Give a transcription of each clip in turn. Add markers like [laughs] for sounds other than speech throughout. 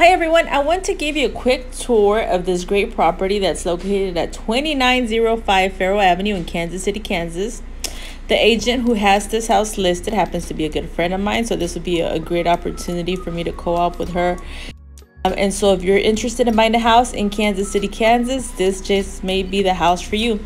Hi everyone, I want to give you a quick tour of this great property that's located at 2905 Farrow Avenue in Kansas City, Kansas. The agent who has this house listed happens to be a good friend of mine, so this would be a great opportunity for me to co-op with her. Um, and so if you're interested in buying a house in Kansas City, Kansas, this just may be the house for you.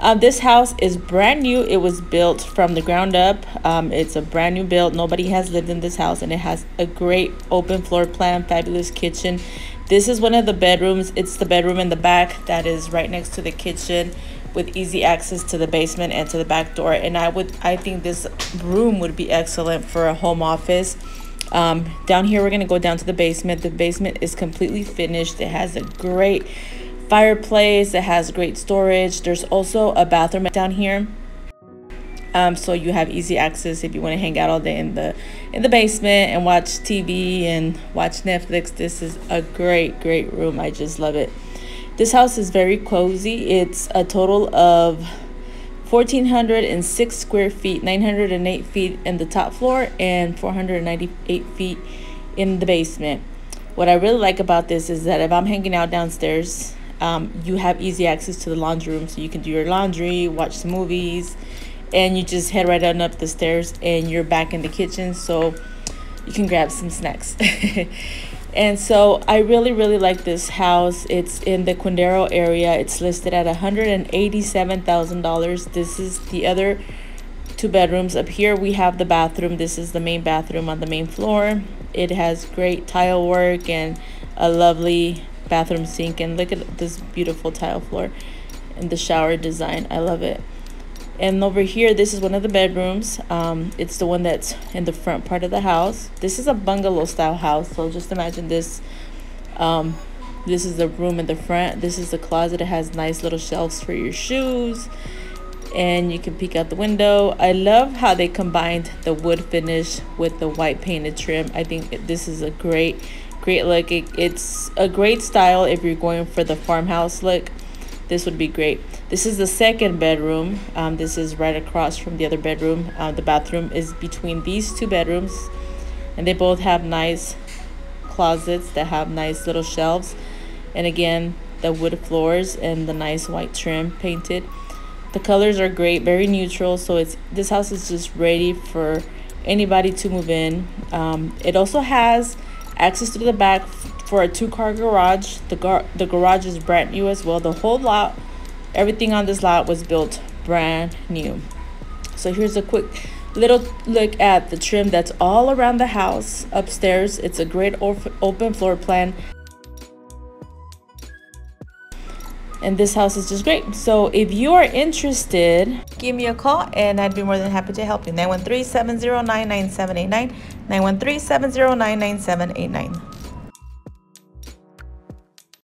Um, this house is brand new. It was built from the ground up. Um, it's a brand new build. Nobody has lived in this house and it has a great open floor plan, fabulous kitchen. This is one of the bedrooms. It's the bedroom in the back that is right next to the kitchen with easy access to the basement and to the back door. And I would, I think this room would be excellent for a home office. Um, down here, we're gonna go down to the basement. The basement is completely finished. It has a great fireplace that has great storage. There's also a bathroom down here. Um, so you have easy access if you want to hang out all day in the in the basement and watch TV and watch Netflix. This is a great great room. I just love it. This house is very cozy. It's a total of 1406 square feet 908 feet in the top floor and 498 feet in the basement. What I really like about this is that if I'm hanging out downstairs um, you have easy access to the laundry room so you can do your laundry watch some movies and you just head right on up the stairs and you're back in the kitchen so you can grab some snacks. [laughs] And so i really really like this house. It's in the quindaro area. It's listed at $187000 this is the other two bedrooms up here. We have the bathroom. This is the main bathroom on the main floor. It has great tile work and a lovely bathroom sink and look at this beautiful tile floor and the shower design. I love it. And over here this is one of the bedrooms. Um, it's the one that's in the front part of the house. This is a bungalow style house so just imagine this. Um, this is the room in the front. This is the closet. It has nice little shelves for your shoes and you can peek out the window. I love how they combined the wood finish with the white painted trim. I think this is a great great look it, it's a great style if you're going for the farmhouse look. This would be great. This is the second bedroom. Um, this is right across from the other bedroom. Uh, the bathroom is between these two bedrooms and they both have nice closets that have nice little shelves. And again the wood floors and the nice white trim painted. The colors are great very neutral so it's this house is just ready for anybody to move in. Um, it also has access to the back for a two-car garage. The, gar the garage is brand new as well. The whole lot, everything on this lot was built brand new. So here's a quick little look at the trim that's all around the house upstairs. It's a great open floor plan. And this house is just great. So if you are interested give me a call and i'd be more than happy to help you. 913-709-9789 913-709-9789